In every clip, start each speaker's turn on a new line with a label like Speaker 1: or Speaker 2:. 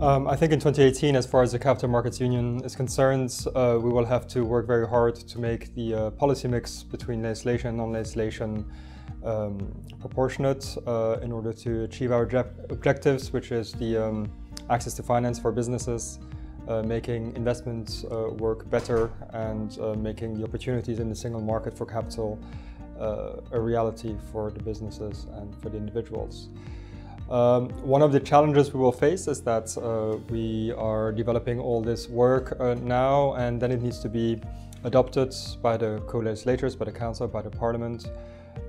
Speaker 1: Um, I think in 2018, as far as the Capital Markets Union is concerned, uh, we will have to work very hard to make the uh, policy mix between legislation and non-legislation um, proportionate uh, in order to achieve our objectives, which is the um, access to finance for businesses, uh, making investments uh, work better and uh, making the opportunities in the single market for capital a reality for the businesses and for the individuals. Um, one of the challenges we will face is that uh, we are developing all this work uh, now and then it needs to be adopted by the co-legislators, by the Council, by the Parliament.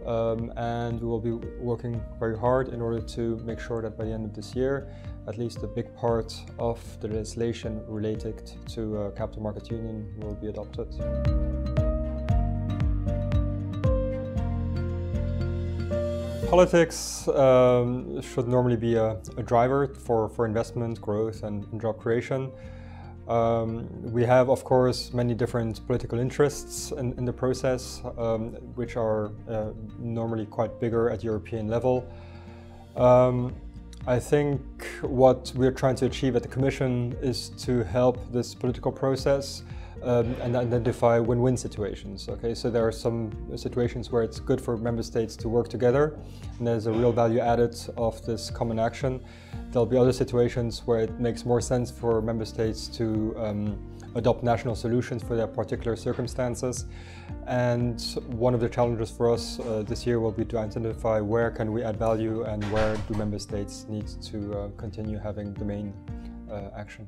Speaker 1: Um, and we will be working very hard in order to make sure that by the end of this year, at least a big part of the legislation related to uh, Capital Market Union will be adopted. Politics um, should normally be a, a, driver for, for investment, growth and, and job creation. Um, we have, of course, many different political interests in, in the process, um, which are uh, normally quite bigger at European level. Um, I think what we're trying to achieve at the Commission is to help this political process um, and identify win-win situations. Okay, so there are some situations where it's good for member states to work together, and there's a real value added of this common action. There'll be other situations where it makes more sense for member states to um, adopt national solutions for their particular circumstances. And one of the challenges for us uh, this year will be to identify where can we add value and where do member states need to uh, continue having the main uh, action.